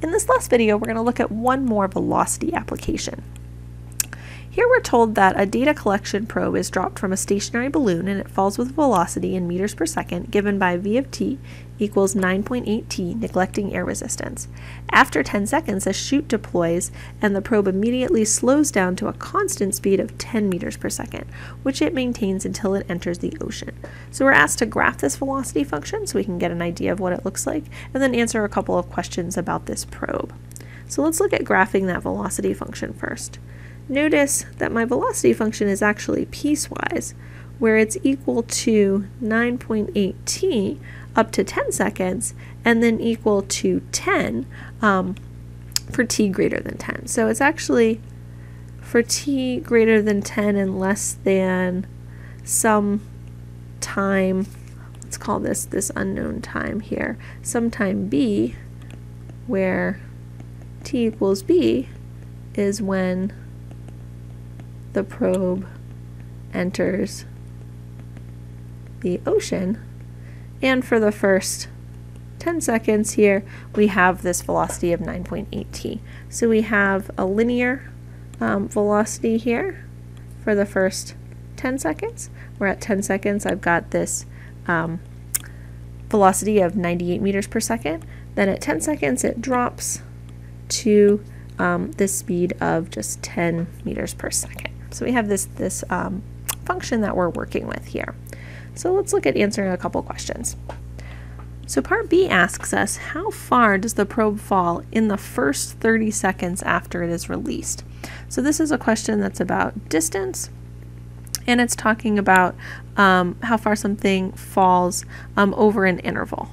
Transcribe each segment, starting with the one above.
In this last video, we're going to look at one more velocity application. Here we're told that a data collection probe is dropped from a stationary balloon and it falls with velocity in meters per second given by v of t equals 9.8 t neglecting air resistance. After 10 seconds, a chute deploys and the probe immediately slows down to a constant speed of 10 meters per second, which it maintains until it enters the ocean. So we're asked to graph this velocity function so we can get an idea of what it looks like and then answer a couple of questions about this probe. So let's look at graphing that velocity function first. Notice that my velocity function is actually piecewise, where it's equal to 9.8t up to 10 seconds, and then equal to 10 um, for t greater than 10. So it's actually for t greater than 10 and less than some time, let's call this this unknown time here, some time b, where t equals b is when the probe enters the ocean. And for the first 10 seconds here, we have this velocity of 9.8t. So we have a linear um, velocity here for the first 10 seconds. We're at 10 seconds, I've got this um, velocity of 98 meters per second. Then at 10 seconds, it drops to um, the speed of just 10 meters per second. So we have this, this um, function that we're working with here. So let's look at answering a couple questions. So part B asks us, how far does the probe fall in the first 30 seconds after it is released? So this is a question that's about distance, and it's talking about um, how far something falls um, over an interval.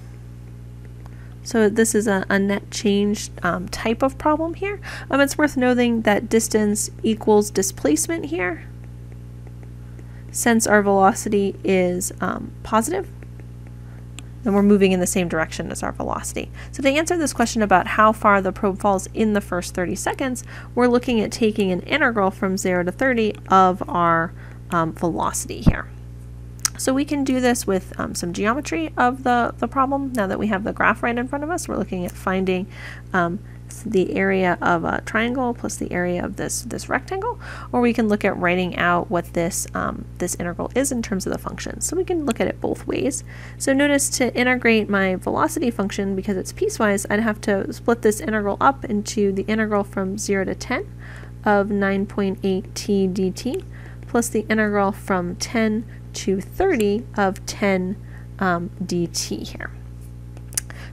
So this is a, a net change um, type of problem here. Um, it's worth noting that distance equals displacement here. Since our velocity is um, positive, and we're moving in the same direction as our velocity. So to answer this question about how far the probe falls in the first 30 seconds, we're looking at taking an integral from 0 to 30 of our um, velocity here. So we can do this with um, some geometry of the, the problem. Now that we have the graph right in front of us, we're looking at finding um, the area of a triangle plus the area of this this rectangle, or we can look at writing out what this um, this integral is in terms of the function. So we can look at it both ways. So notice to integrate my velocity function, because it's piecewise, I'd have to split this integral up into the integral from 0 to 10 of 9.8 t dt plus the integral from 10 to 30 of 10 um, dt here.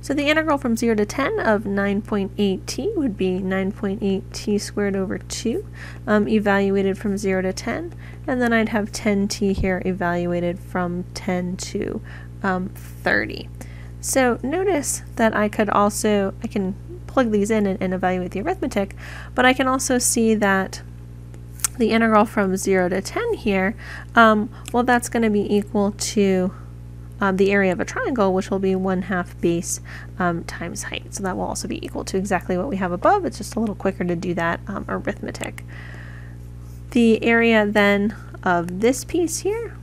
So the integral from 0 to 10 of 9.8t would be 9.8t squared over 2 um, evaluated from 0 to 10. And then I'd have 10t here evaluated from 10 to um, 30. So notice that I could also, I can plug these in and, and evaluate the arithmetic, but I can also see that the integral from 0 to 10 here, um, well, that's going to be equal to um, the area of a triangle, which will be 1 half base um, times height. So that will also be equal to exactly what we have above. It's just a little quicker to do that um, arithmetic. The area then of this piece here,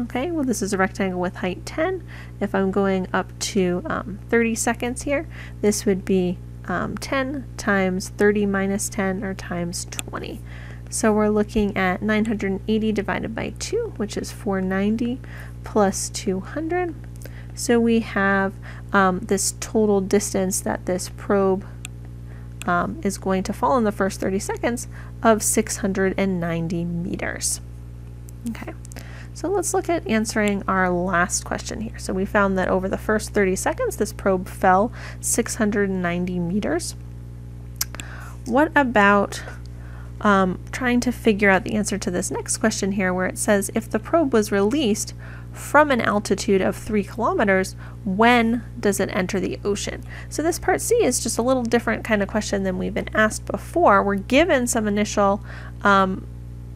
okay, well this is a rectangle with height 10. If I'm going up to um, 30 seconds here, this would be um, 10 times 30 minus 10 or times 20. So we're looking at 980 divided by 2, which is 490 plus 200. So we have um, this total distance that this probe um, is going to fall in the first 30 seconds of 690 meters. Okay, so let's look at answering our last question here. So we found that over the first 30 seconds, this probe fell 690 meters. What about um, trying to figure out the answer to this next question here where it says if the probe was released from an altitude of three kilometers, when does it enter the ocean? So this part C is just a little different kind of question than we've been asked before. We're given some initial um,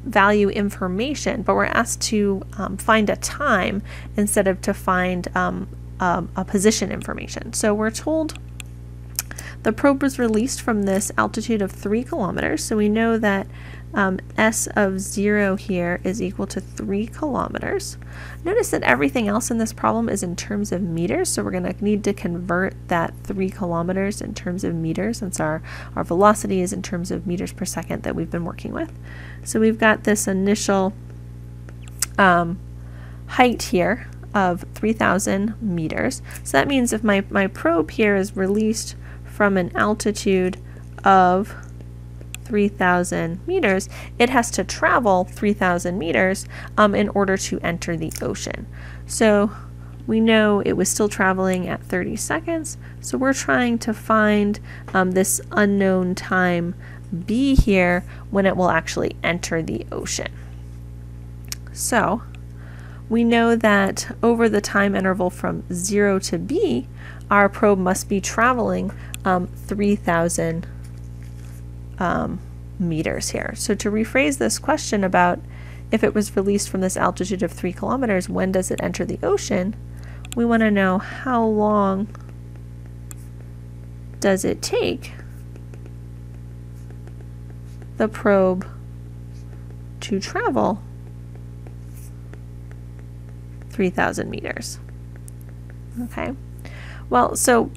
value information, but we're asked to um, find a time instead of to find um, a position information. So we're told the probe was released from this altitude of three kilometers, so we know that um, S of 0 here is equal to 3 kilometers. Notice that everything else in this problem is in terms of meters, so we're going to need to convert that 3 kilometers in terms of meters since our, our velocity is in terms of meters per second that we've been working with. So we've got this initial um, height here of 3,000 meters. So that means if my, my probe here is released from an altitude of 3,000 meters, it has to travel 3,000 meters um, in order to enter the ocean. So we know it was still traveling at 30 seconds, so we're trying to find um, this unknown time b here when it will actually enter the ocean. So we know that over the time interval from 0 to b, our probe must be traveling um, 3,000 um, meters here. So to rephrase this question about if it was released from this altitude of 3 kilometers, when does it enter the ocean? We want to know how long does it take the probe to travel 3,000 meters. Okay, well, so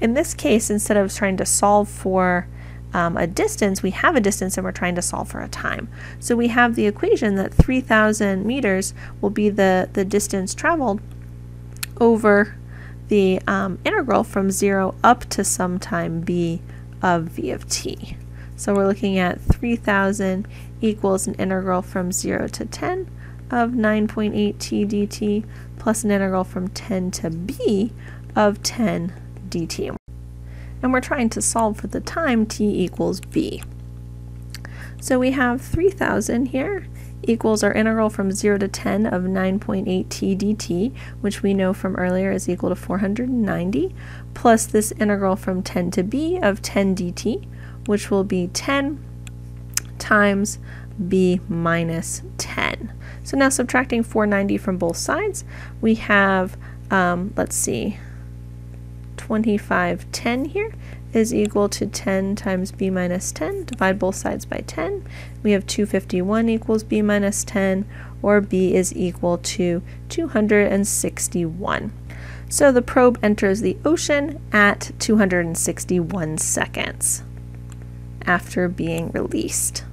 in this case, instead of trying to solve for um, a distance, we have a distance and we're trying to solve for a time. So we have the equation that 3,000 meters will be the, the distance traveled over the um, integral from 0 up to some time b of v of t. So we're looking at 3,000 equals an integral from 0 to 10 of 9.8 t dt plus an integral from 10 to b of 10 dt. And we're trying to solve for the time t equals b. So we have 3,000 here equals our integral from 0 to 10 of 9.8 t dt, which we know from earlier is equal to 490, plus this integral from 10 to b of 10 dt, which will be 10 times b minus 10. So now subtracting 490 from both sides, we have, um, let's see, 2510 here is equal to 10 times b minus 10. Divide both sides by 10. We have 251 equals b minus 10, or b is equal to 261. So the probe enters the ocean at 261 seconds after being released.